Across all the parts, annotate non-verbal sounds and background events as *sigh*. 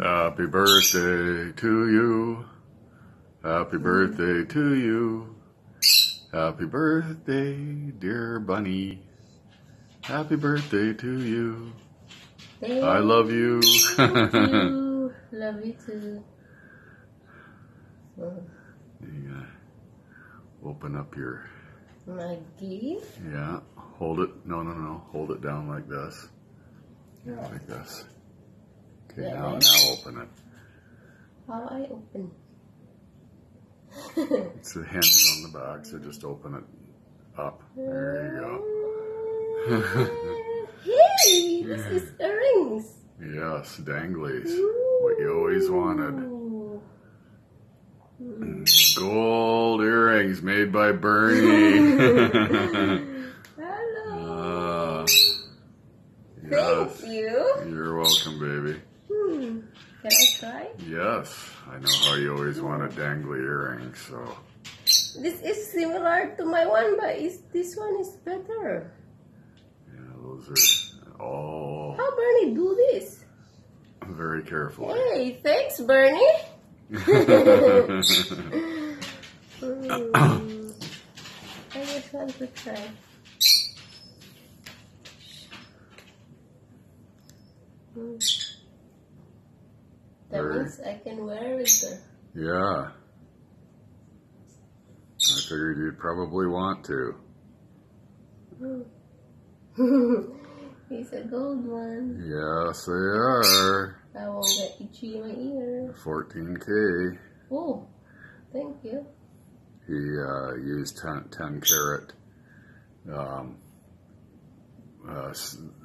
Happy birthday to you. Happy birthday to you. Happy birthday, dear bunny. Happy birthday to you. Thank I love you. you. Love you too. Oh, You gotta open up your, My gift? yeah, hold it. No, no, no. Hold it down like this. Yeah, like this. Okay, Yeah, now, right. now open it. How I open? *laughs* It's the hinge on the back, so just open it up. There you go. *laughs* hey, this is earrings. Yes, danglies. What you always wanted. Gold earrings made by Bernie. *laughs* Hello. uh, Thank you. You're welcome, baby. Can I try? Yes, I know how you always want a dangly earring, so This is similar to my one, but is this one is better. yeah, those are all How Bernie do this? very carefully. Hey, thanks, Bernie. Hmm. *laughs* I just want to try. Hmm. *laughs* That Very- means I can wear it. yeah. I figured you'd probably want to. *laughs* it's a gold one. Yes, they are. I won't get itchy in my ear. 14K. Oh, thank you. He uh, used 10, 10 carat um, uh,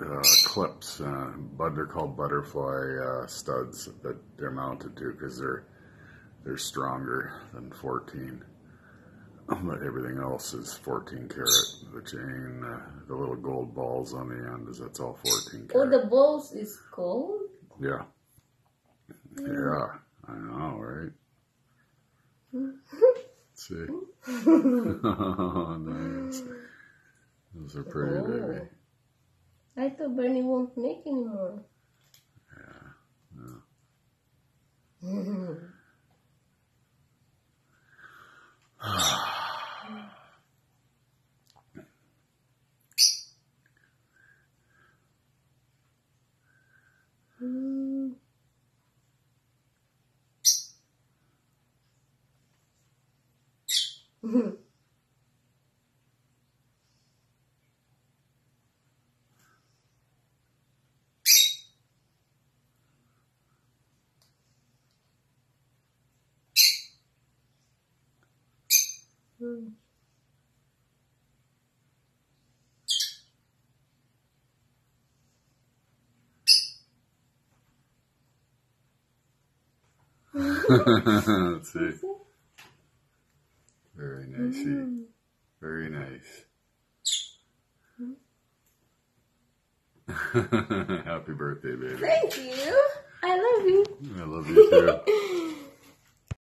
uh, clips, uh, but they're called butterfly uh, studs that they're mounted to because they're they're stronger than 14. *laughs* But everything else is 14 carat. The chain, uh, the little gold balls on the end, is that's all 14 karat. Oh, the balls is gold? yeah, yeah, I know, right? Let's *laughs* see. oh, *laughs* nice. Those are pretty, baby. I thought Bernie won't make anymore. Mm. Let's *laughs* see. Very nice. Very nice. *laughs* Happy birthday, baby. Thank you. I love you. I love you too. *laughs*